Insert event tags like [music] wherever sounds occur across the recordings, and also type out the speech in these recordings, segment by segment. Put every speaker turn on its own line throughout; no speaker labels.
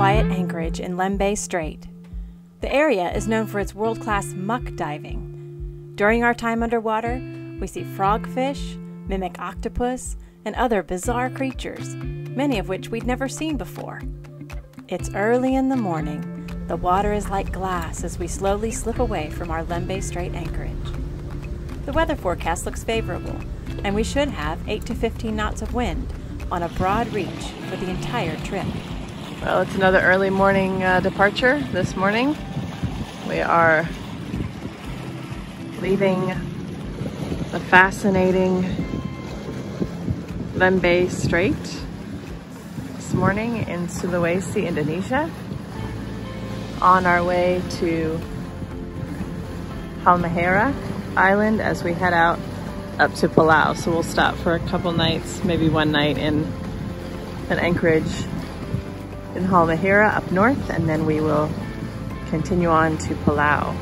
quiet anchorage in Lembeh Strait. The area is known for its world class muck diving. During our time underwater, we see frogfish, mimic octopus, and other bizarre creatures, many of which we'd never seen before. It's early in the morning. The water is like glass as we slowly slip away from our Lembeh Strait anchorage. The weather forecast looks favorable, and we should have 8 to 15 knots of wind on a broad reach for the entire trip.
Well, it's another early morning uh, departure this morning. We are leaving the fascinating Lembeh Strait this morning in Sulawesi, Indonesia, on our way to Halmahera Island as we head out up to Palau. So we'll stop for a couple nights, maybe one night in an anchorage in Halmahera up north, and then we will continue on to Palau.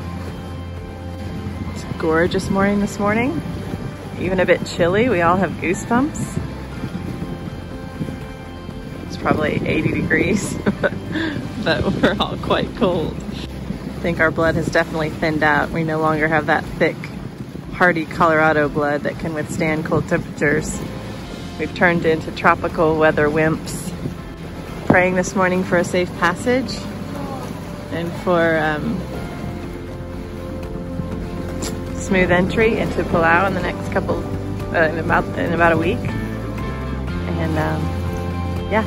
It's a gorgeous morning this morning, even a bit chilly. We all have goosebumps. It's probably 80 degrees, [laughs] but we're all quite cold. I think our blood has definitely thinned out. We no longer have that thick hardy Colorado blood that can withstand cold temperatures. We've turned into tropical weather wimps. Praying this morning for a safe passage and for um, smooth entry into Palau in the next couple, uh, in about in about a week. And um, yeah,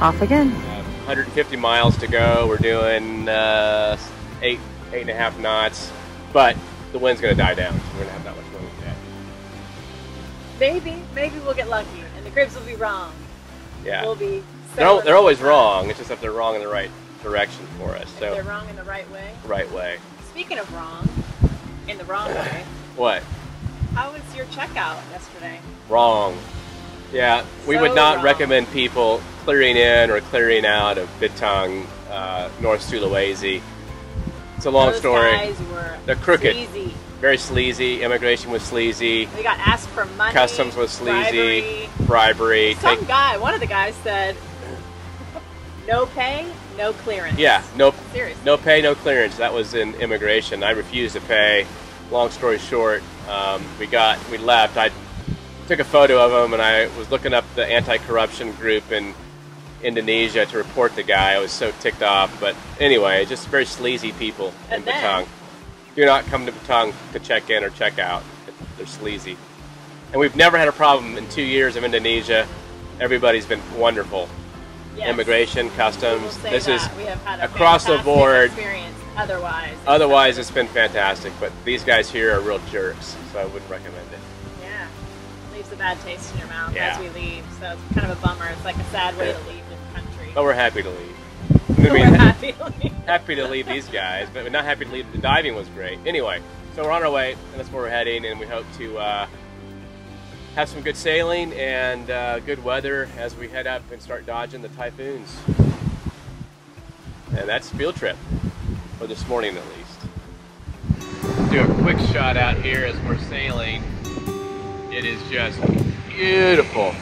off again.
150 miles to go. We're doing uh, eight, eight and a half knots, but the wind's going to die down. So we're going to have that much wind today.
Maybe, maybe we'll get lucky, and the gribs will be wrong.
Yeah,
We'll be.
They're, al- they're always wrong. It's just if they're wrong in the right direction for us.
If they're wrong in the right way.
right way.
Speaking of wrong, in the wrong way,
What?
how was your checkout yesterday?
Wrong. Yeah, we
So
would not
wrong.
recommend people clearing in or clearing out of Bitung, uh, North Sulawesi. It's a long
Those
story.
guys were
They're crooked.
sleazy.
Very sleazy. Immigration was sleazy.
We got asked for money.
Customs was sleazy.
bribery.
Bribery.
Some
Take,
guy, one of the guys said, "No pay, no clearance."
yeah, no
Seriously.
No pay, no clearance. That was in immigration. I refused to pay. Long story short, um, we got we left. I took a photo of him, and I was looking up the anti-corruption group in Indonesia to report the guy. I was so ticked off. But anyway, just very sleazy people in
And then-
Bitung. Do not come to Bitung to check in or check out. They're sleazy. And we've never had a problem in two years of Indonesia. Everybody's been wonderful.
Yes.
Immigration, customs. This
that.
is
we have had
across the board.
experience. Otherwise,
Otherwise, it's been fantastic, but these guys here are real jerks, so I wouldn't recommend it.
Yeah. Leaves a bad taste in your mouth
Yeah.
as we leave. So it's kind of a bummer. It's like a sad way
Yeah.
to leave the country.
But we're happy to leave. [laughs] I
We're
mean, [laughs]
happy to leave.
happy to leave these guys, but not happy to leave. The diving was great. Anyway, so we're on our way, and that's where we're heading, and we hope to uh, have some good sailing and uh, good weather as we head up and start dodging the typhoons. And that's field trip for this morning, at least. Do a quick shot out here as we're sailing. It is just beautiful,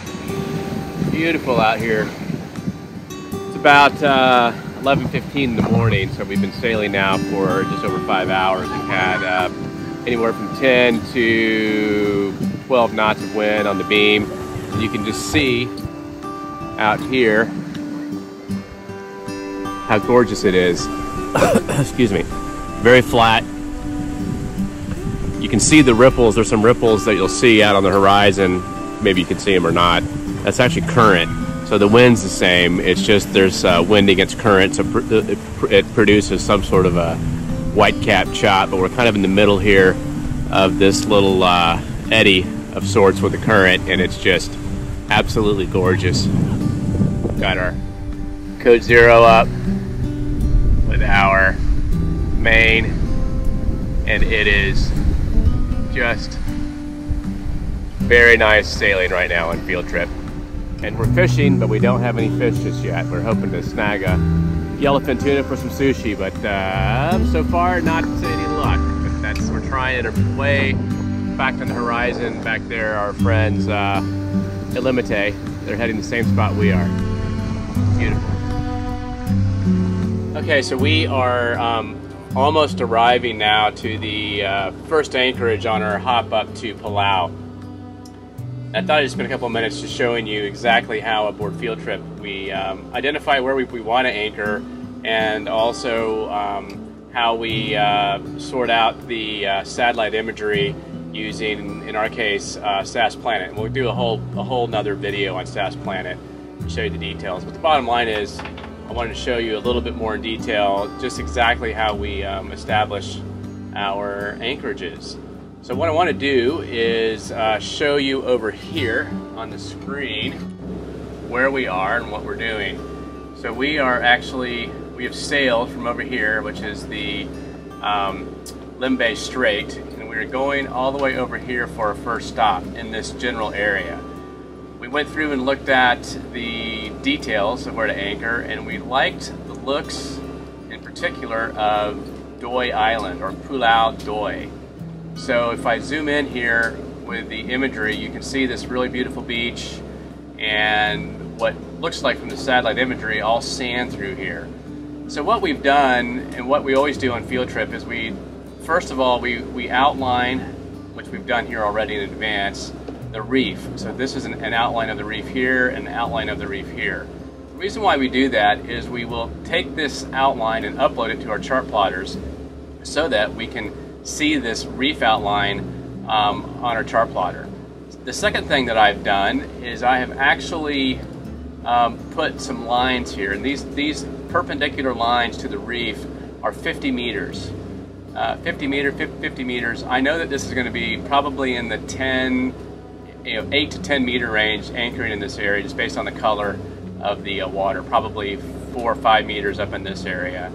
beautiful out here. It's about uh, 11:15 in the morning, so we've been sailing now for just over five hours and had uh, anywhere from 10 to 12 knots of wind on the beam. You can just see out here how gorgeous it is. [coughs] Excuse me. Very flat. You can see the ripples. There's some ripples that you'll see out on the horizon. Maybe you can see them or not. That's actually current. So the wind's the same. It's just there's uh, wind against current, so pr- it, pr- it produces some sort of a white cap chop. But we're kind of in the middle here of this little uh, eddy of sorts with the current, and it's just absolutely gorgeous. Got our code zero up with our main, and it is just very nice sailing right now on field trip. And we're fishing, but we don't have any fish just yet. We're hoping to snag a yellowfin tuna for some sushi, but uh, so far not any luck. But that's we're trying. And way back on the horizon, back there, our friends uh, Elimite. They're heading the same spot we are. Beautiful. Okay, so we are um, almost arriving now to the uh, first anchorage on our hop up to Palau. I thought I'd spend a couple minutes just showing you exactly how aboard Field Trip we um, identify where we, we want to anchor and also um, how we uh, sort out the uh, satellite imagery using, in our case, uh, SAS Planet. And we'll do a whole a whole nother video on SAS Planet and show you the details. But the bottom line is, I wanted to show you a little bit more in detail just exactly how we um, establish our anchorages. So what I want to do is uh, show you over here on the screen where we are and what we're doing. So we are actually, we have sailed from over here, which is the um, Strait, are going all the way over here for our first stop in this general area. We went through and looked at the details of where to anchor, and we liked the looks in particular of Doi Island or Pulau Doi. So if I zoom in here with the imagery, you can see this really beautiful beach and what looks like from the satellite imagery, all sand through here. So what we've done, and what we always do on field trip, is we, first of all, we, we outline, which we've done here already in advance, the reef. So this is an, an outline of the reef here and an outline of the reef here. The reason why we do that is we will take this outline and upload it to our chart plotters so that we can see this reef outline um, on our chart plotter. The second thing that I've done is I have actually um, put some lines here, and these, these perpendicular lines to the reef are 50 meters. Uh, 50 meter, 50 meters. I know that this is going to be probably in the 10, you know, 8 to 10 meter range anchoring in this area, just based on the color of the uh, water, probably 4 or 5 meters up in this area.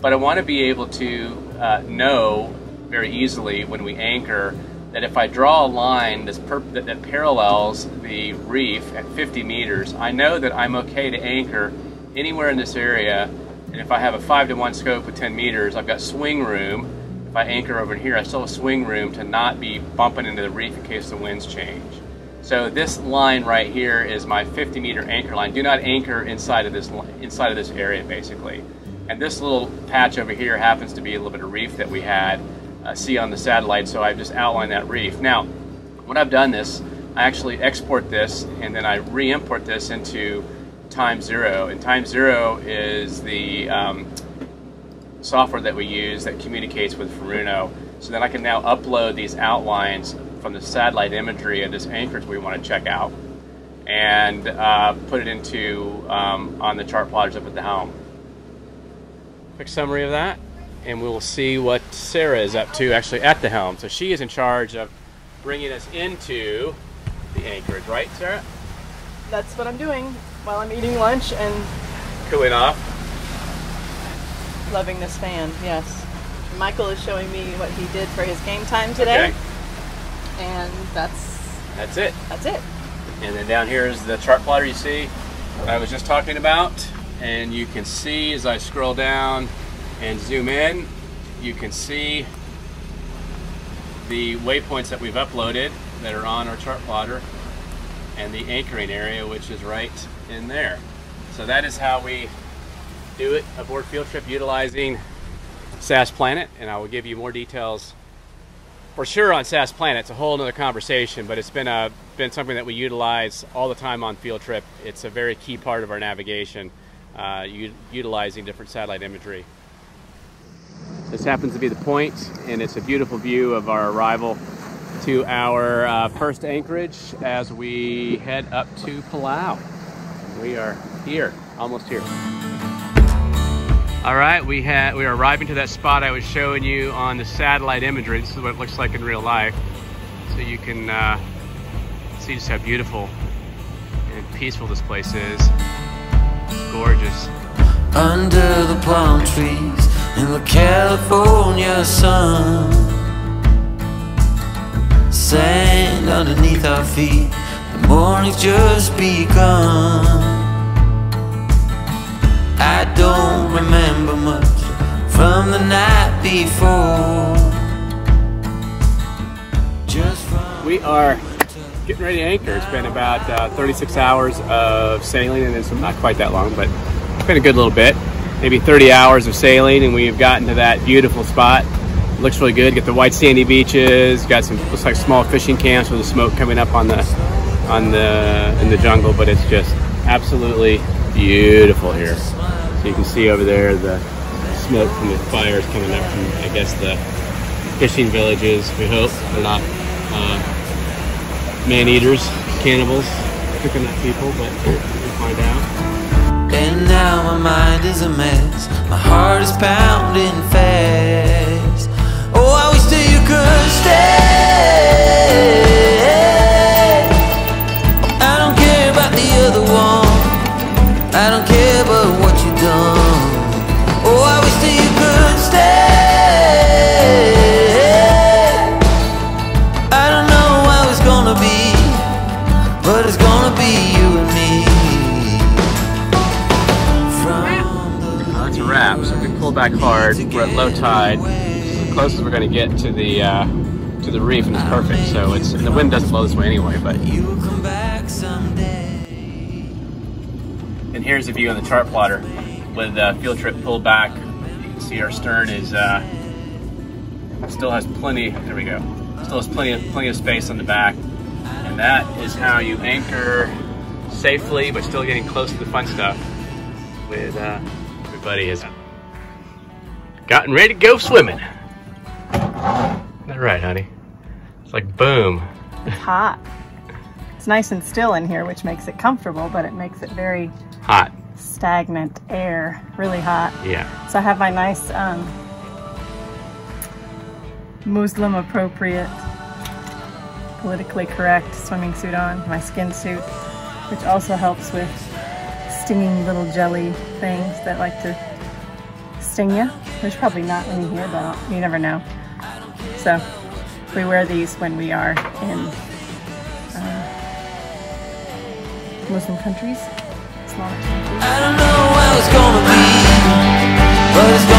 But I want to be able to uh, know very easily when we anchor that if I draw a line that, that, parallels the reef at 50 meters, I know that I'm okay to anchor anywhere in this area. And if I have a 5 to 1 scope with 10 meters, I've got swing room. If I anchor over here, I still have swing room to not be bumping into the reef in case the winds change. So this line right here is my 50 meter anchor line. Do not anchor inside of this inside of this area basically. And this little patch over here happens to be a little bit of reef that we had uh, see on the satellite, so I've just outlined that reef. Now, when I've done this, I actually export this and then I re-import this into Time Zero. And Time Zero is the um, software that we use that communicates with Furuno. So then I can now upload these outlines from the satellite imagery of this anchorage we want to check out and uh, put it into um, on the chart plotters up at the helm. Quick summary of that and we will see what Sarah is up to actually at the helm. So she is in charge of bringing us into the anchorage, right, Sarah?
That's what I'm doing while I'm eating lunch and
cooling off.
Loving this fan, yes. Michael is showing me what he did for his game time today.
Okay.
And that's
that's it.
That's it.
And then down here is the chart plotter you see I was just talking about. And you can see as I scroll down and zoom in, you can see the waypoints that we've uploaded that are on our chart plotter and the anchoring area which is right in there. So that is how we do it aboard field trip utilizing SAS Planet and I will give you more details for sure on SAS Planet. It's a whole other conversation but it's been a been something that we utilize all the time on field trip. It's a very key part of our navigation uh, utilizing different satellite imagery. This happens to be the point, and it's a beautiful view of our arrival to our uh, first anchorage as we head up to Palau. We are here, almost here. All right, we had we are arriving to that spot I was showing you on the satellite imagery. This is what it looks like in real life. So you can uh, see just how beautiful and peaceful this place is. It's gorgeous.
Under the palm trees in the California sun. Sand underneath our feet, the morning's just begun. I don't remember much from the night before.
we are getting ready to anchor. It's been about uh, 36 hours of sailing, and it's not quite that long, but it's been a good little bit. maybe 30 hours of sailing, and we've gotten to that beautiful spot. looks really good. Got the white sandy beaches. Got some looks like small fishing camps with the smoke coming up on the on the in the jungle, but it's just absolutely beautiful here. So you can see over there the smoke from the fires coming up from I guess the fishing villages. We hope they're not uh, man eaters, cannibals, cooking up people, but we'll find out.
And now my mind is a mess. My heart is pounding fast. Oh, I wish that you could stay.
Hard, we're at low tide. The closest we're going to get to the uh, to the reef, and it's perfect. So it's and the wind doesn't blow this way anyway. But and here's a view on the chart plotter with the field trip pulled back. You can see our stern is uh, still has plenty. There we go. Still has plenty of plenty of space on the back, and that is how you anchor safely, but still getting close to the fun stuff. With uh, everybody has gotten ready to go swimming. That right, honey? It's like boom.
It's hot. It's nice and still in here, which makes it comfortable, but it makes it very
Hot.
stagnant air, really hot.
Yeah.
So I have my nice um, Muslim appropriate, politically correct swimming suit on, my skin suit, which also helps with stinging little jelly things that like to sting you. There's probably not any here, but you never know. So we wear these when we are in uh, Muslim countries. Countries.